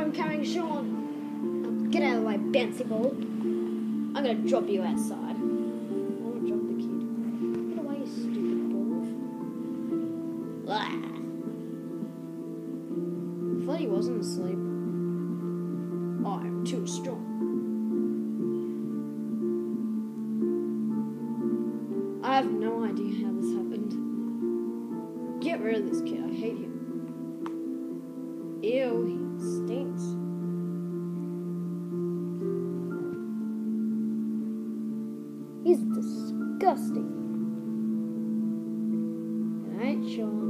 I'm carrying Sean. Get out of way, bouncy ball. I'm gonna drop you outside. I wanna drop the kid. Get away, you stupid ball. Blah. I thought he wasn't asleep. Oh, I'm too strong. I have no idea how this happened. Get rid of this kid. I hate him. Ew, he stinks. He's disgusting. Alright, Sean.